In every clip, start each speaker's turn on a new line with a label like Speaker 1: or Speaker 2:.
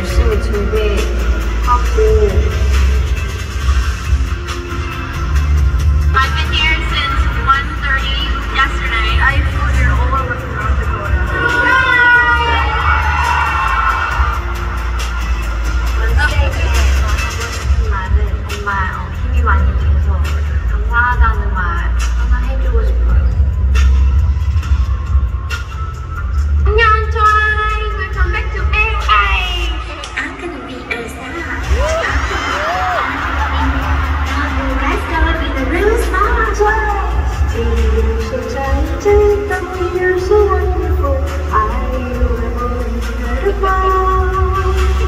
Speaker 1: 열심히 준비하고 talented, and you're so wonderful. I will incredible.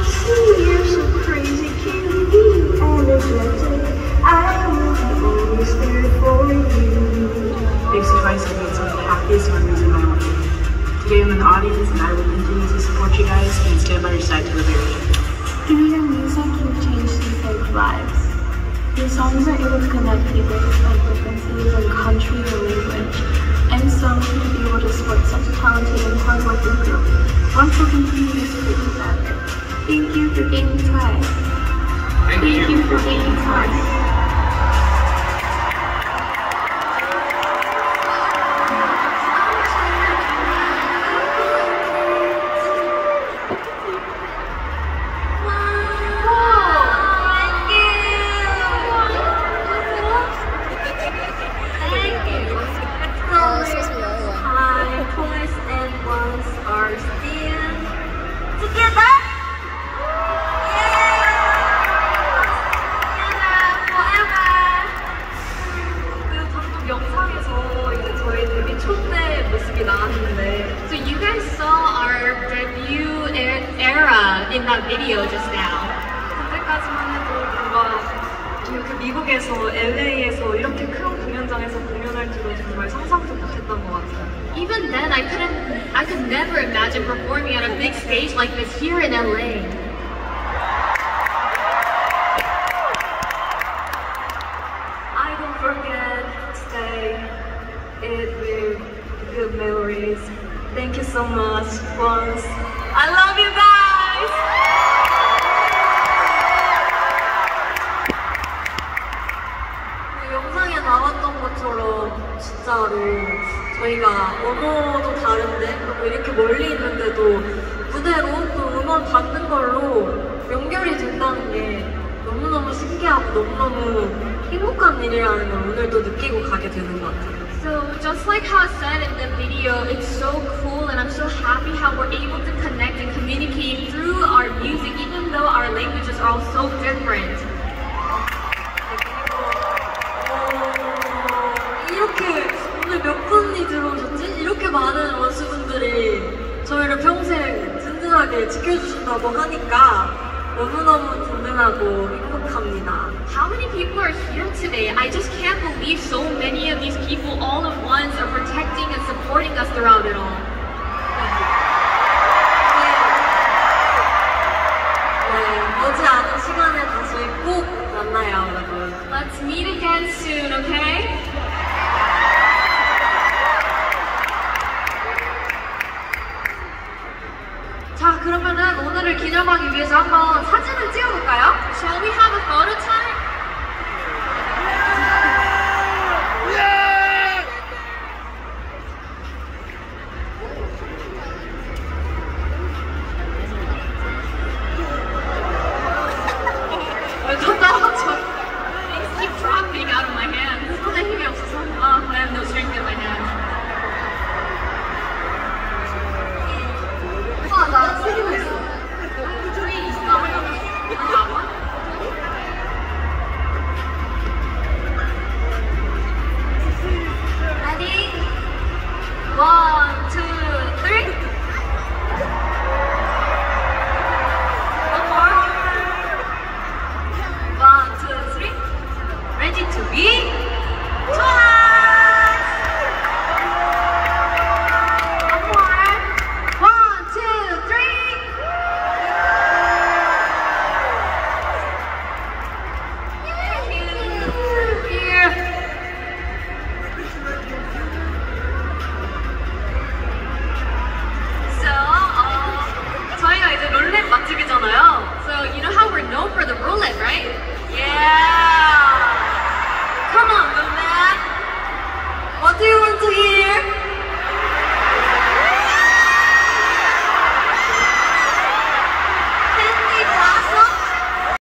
Speaker 1: See, you're so crazy, cutie, and. I will always there for you.
Speaker 2: Big Surprise has made some of the happiest memories in my life. Today I'm in the audience and I will continue to support you guys and stand by your side to the very end.
Speaker 3: Through your music, you've changed and saved lives. Your songs are able to connect people despite differences in country or language. I'm so lucky to be able to support such a talented and hardworking group. Once will continue to support you forever. Thank you for being twice. Thank you for being twice.
Speaker 4: 초대 모습이 나왔는데 So you guys saw our debut e- era in that video just now.
Speaker 1: 그때까지만 해도 뭔가 그 미국에서 LA에서 이렇게 큰 공연장에서 공연할 줄은 정말 상상도 못했던 것 같아요.
Speaker 4: Even then, I couldn't, I could never imagine performing at a big stage like this here in LA.
Speaker 1: I don't forget today. It will be Good memories. Thank you so much, once. I love you guys. 그 영상에 나왔던 것처럼 진짜로 저희가 언어도 다른데 또 이렇게 멀리 있는데도 무대로 또 음원 받는 걸로 연결이 된다는 게 너무너무 신기하고 너무너무 행복한 일이라는 걸 오늘도 느끼고 가게 되는 것 같아요.
Speaker 4: So just like how I said in the video, it's so cool and I'm so happy how we're able to connect and communicate through our music even though our languages are all so different.
Speaker 1: 어, 이렇게 오늘 몇 분이 들어오셨지? 이렇게 많은 원수분들이 저희를 평생 든든하게 지켜주신다고 하니까 너무너무 든든하고 행복합니다.
Speaker 4: How many people are here today? I just can't believe so many of these people all at once are protecting and supporting us throughout it all.